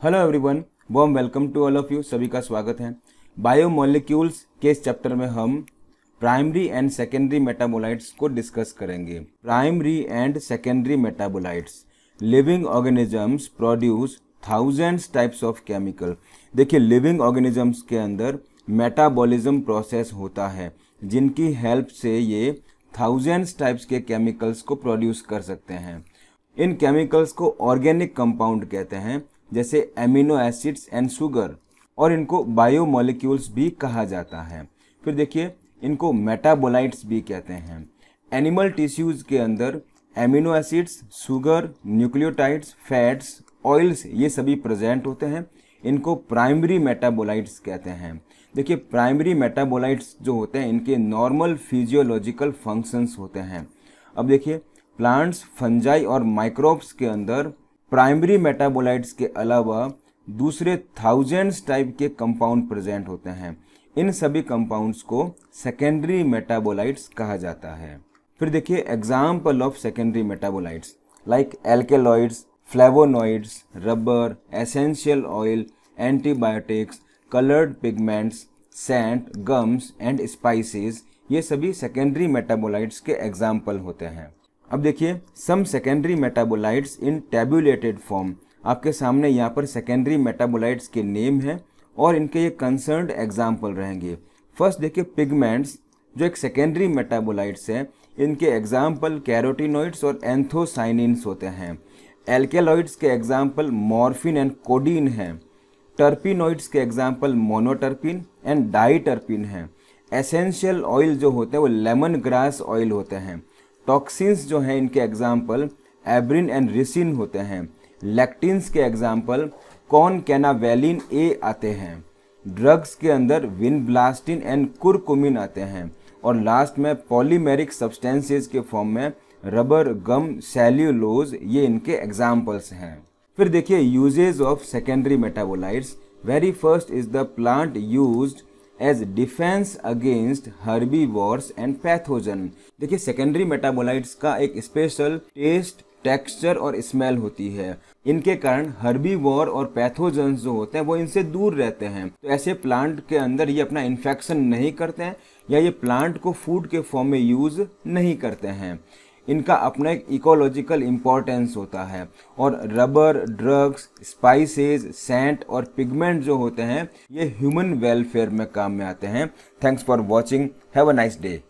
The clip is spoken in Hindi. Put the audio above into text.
Hello everyone warm welcome to all of you सभी का स्वागत है। बायोमोलिक्यूल्स के इस चैप्टर में हम प्राइमरी एंड सेकेंडरी मेटाबोलाइट्स को डिस्कस करेंगे। Primary and secondary metabolites living organisms produce thousands types of chemical देखिए लिविंग ऑर्गेनिजम्स के अंदर मेटाबॉलिज्म प्रोसेस होता है, जिनकी हेल्प से ये थाउजेंड्स टाइप्स के केमिकल्स को प्रोड्यूस कर सकते हैं। इन केमिकल्स को ऑर्गेनिक कंपाउंड कहते हैं। जैसे एमिनो एसिड्स एंड शुगर और इनको बायोमोलिक्यूल्स भी कहा जाता है। फिर देखिए, इनको मेटाबोलाइट्स भी कहते हैं। एनिमल टिश्यूज के अंदर amino acids sugar nucleotides fats oils ये सभी प्रेजेंट होते हैं। इनको प्राइमरी मेटाबोलाइट्स कहते हैं। देखिए प्राइमरी मेटाबोलाइट्स जो होते हैं, इनके नॉर्मल फिजियोलॉजिकल फ़ंक्शंस होते हैं। अब देखिए प्लांट्स फंजाई और माइक्रोब्स के अंदर प्राइमरी मेटाबोलाइट्स के अलावा दूसरे थाउजेंड्स टाइप के कंपाउंड प्रेजेंट होते हैं। इन सभी कंपाउंड्स को सेकेंडरी मेटाबोलाइट्स कहा जाता है। फिर देखिए example of secondary metabolites like alkaloids flavonoids rubber essential oil antibiotics coloured pigments scent gums and spices ये सभी सेकेंडरी मेटाबोलाइट्स के एग्ज़ाम्पल होते हैं। अब देखिए some secondary metabolites in tabulated form आपके सामने यहाँ पर सेकेंडरी मेटाबोलाइट्स के नेम हैं और इनके ये कंसर्न एग्ज़ाम्पल रहेंगे। फ़र्स्ट देखिए पिगमेंट्स जो एक सेकेंडरी मेटाबोलाइट्स हैं, इनके एग्ज़ाम्पल कैरोटिनोइड्स और एंथोसाइनिन्स होते हैं। एल्केलॉइड्स के एग्ज़ाम्पल मॉर्फिन एंड कोडीन हैं। टर्पिनोइड्स के एग्ज़ाम्पल मोनोटर्पिन एंड डाइटर्पिन हैं। एसेंशियल ऑयल जो होते हैं, वो लेमन ग्रास ऑयल होते हैं। टॉक्सिन्स जो हैं इनके एग्ज़ाम्पल, एब्रिन एंड रिसिन होते हैं। लेक्टिन्स के एग्ज़ाम्पल, कॉन कैनावेलिन ए आते हैं। ड्रग्स के अंदर विन ब्लास्टिन एंड कुरकुमिन आते हैं। और लास्ट में पॉलीमेरिक सब्सटेंसेस के फॉर्म में रबर, गम, सेल्यूलोज, ये इनके एग्जाम्पल्स हैं। फिर देखिए, uses of secondary metabolites. Very first is the plant used as defence against herbivores and pathogen देखिए सेकेंडरी मेटाबोलाइट्स का एक स्पेशल टेस्ट टेक्सचर और स्मेल होती है। इनके कारण हर्बी वॉर और पैथोजन जो होते हैं, वो इनसे दूर रहते हैं। तो ऐसे प्लांट के अंदर ये अपना इन्फेक्शन नहीं करते हैं या ये प्लांट को फ़ूड के फॉर्म में यूज़ नहीं करते हैं। इनका अपना एक इकोलॉजिकल इम्पोर्टेंस होता है। और रबर ड्रग्स स्पाइसेस सेंट और पिगमेंट जो होते हैं, ये ह्यूमन वेलफेयर में काम में आते हैं। Thanks for watching have a nice day